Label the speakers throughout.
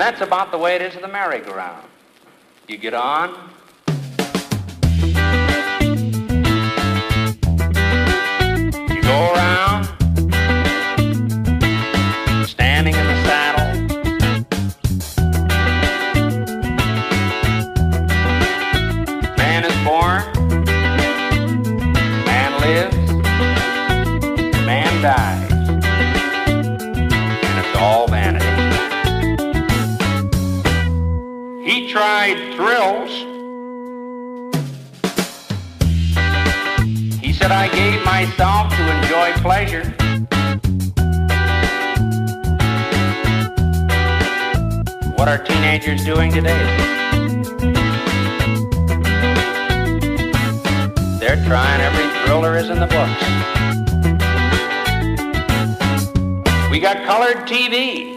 Speaker 1: that's about the way it is with the merry-go-round. You get on, you go around, standing in the saddle. Man is born, man lives, man dies, tried thrills. He said, I gave myself to enjoy pleasure. What are teenagers doing today? They're trying every thrill there is in the books. We got colored TV,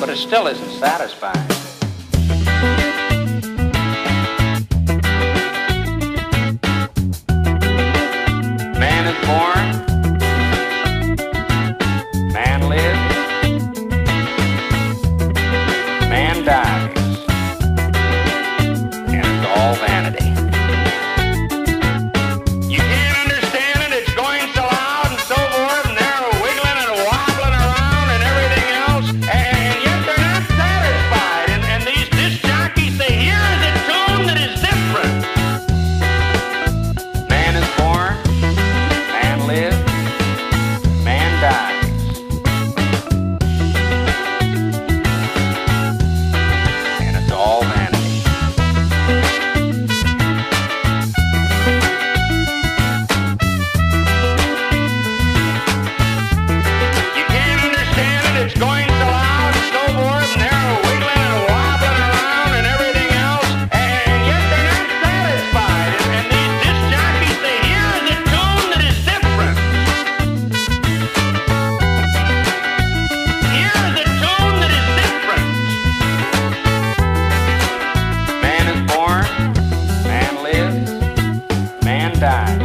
Speaker 1: but it still isn't satisfying. corn. time.